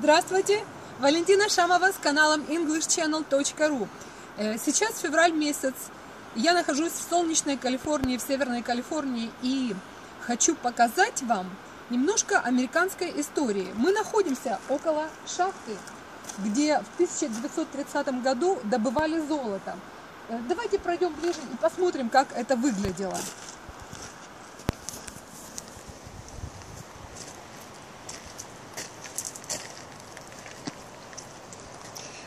Здравствуйте! Валентина Шамова с каналом englishchannel.ru Э, Сейчас февраль месяц. Я нахожусь в солнечной Калифорнии, в Северной Калифорнии и хочу показать вам немножко американской истории. Мы находимся около шахты, где в 1930 году добывали золото. Э, Давайте пройдем ближе и посмотрим, как это выглядело.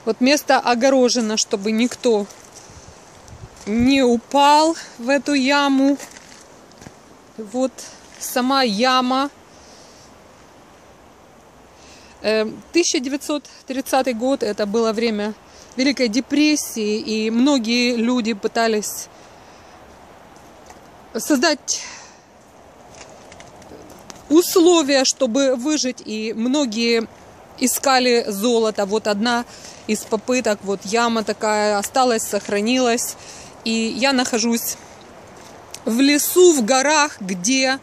Вот место огорожено, чтобы никто не упал в эту яму. Вот сама яма. Э, 1930 год, это было время Великой депрессии, и многие люди пытались создать условия, чтобы выжить, и многие искали золото. Вот одна из попыток, вот яма такая осталась, сохранилась. И я нахожусь в лесу, в горах, где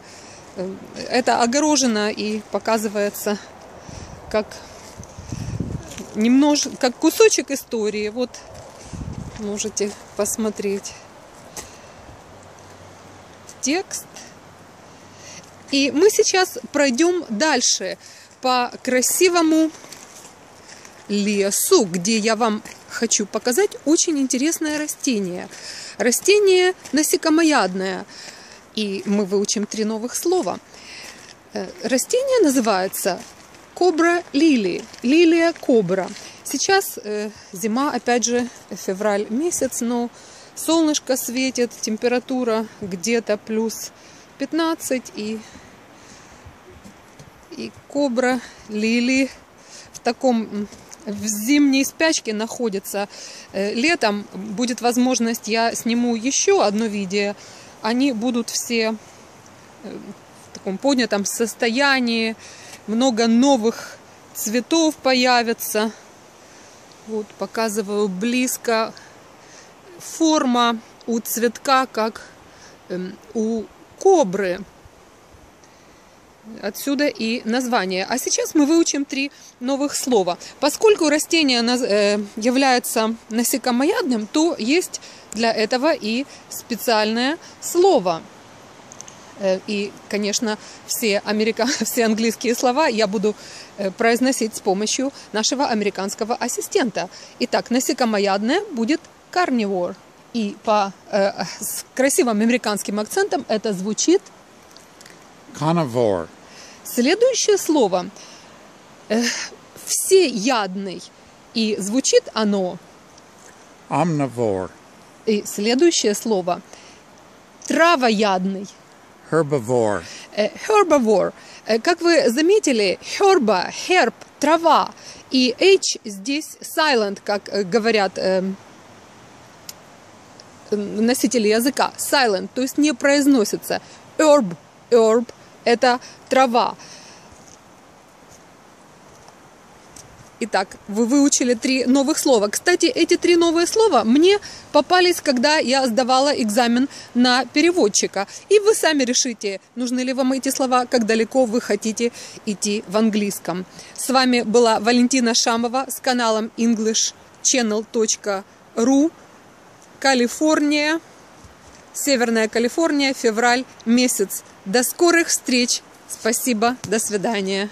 э, это огорожено и показывается как немножко, как кусочек истории. Вот можете посмотреть текст. И мы сейчас пройдем дальше по красивому лесу, где я вам хочу показать очень интересное растение. Растение насекомоядное. И мы выучим три новых слова. Э, Растение называется кобра лилии, лилия кобра. Сейчас э, зима, опять же, февраль месяц, но солнышко светит, температура где-то плюс 15 и и кобра лилии в таком в зимней спячке находится. Э, Летом будет возможность, я сниму еще одно видео. Они будут все э, в таком поднятом состоянии. Много новых цветов появится. Вот показываю близко. Форма у цветка, как эм, у кобры. Отсюда и название. А сейчас мы выучим три новых слова. Поскольку растение э, является насекомоядным, то есть для этого и специальное слово. Э, и, конечно, все, америка... все английские слова я буду э, произносить с помощью нашего американского ассистента. Итак, насекомоядное будет carnivore. И по, э, с красивым американским акцентом это звучит Carnivore. Следующее слово э, всеядный. И звучит оно. Omnivore. И следующее слово травоядный. Herbivore. Э, herbivore. Э, как вы заметили, herba, herb, трава. И H здесь silent, как э, говорят э, носители языка. Silent, то есть не произносится. Herb, herb – это трава. Итак, вы выучили три новых слова. Кстати, эти три новые слова мне попались, когда я сдавала экзамен на переводчика. И вы сами решите, нужны ли вам эти слова, как далеко вы хотите идти в английском. С вами была Валентина Шамова с каналом englishchannel.ru Калифорния, Северная Калифорния, февраль месяц. До скорых встреч! Спасибо, до свидания.